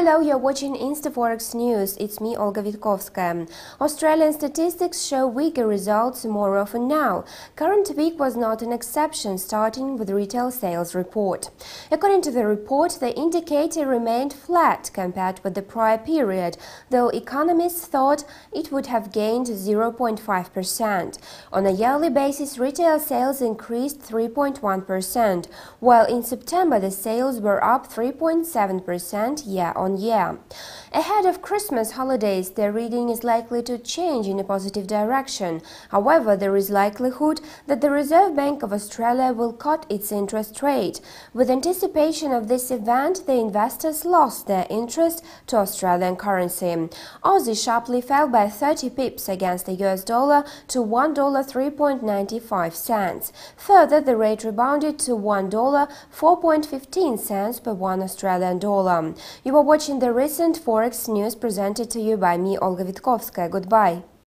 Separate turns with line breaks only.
Hello, you're watching InstaForex News. It's me, Olga Vitkovskaya. Australian statistics show weaker results more often now. Current week was not an exception, starting with retail sales report. According to the report, the indicator remained flat compared with the prior period, though economists thought it would have gained 0.5%. On a yearly basis, retail sales increased 3.1%, while in September the sales were up 3.7% year on year. Ahead of Christmas holidays, the reading is likely to change in a positive direction. However, there is likelihood that the Reserve Bank of Australia will cut its interest rate. With anticipation of this event, the investors lost their interest to Australian currency. Aussie sharply fell by 30 pips against the US dollar to $1.3.95. Further, the rate rebounded to $1.4.15 per one Australian dollar. You are watching the recent Forex news presented to you by me, Olga Vitkovskaya. Goodbye.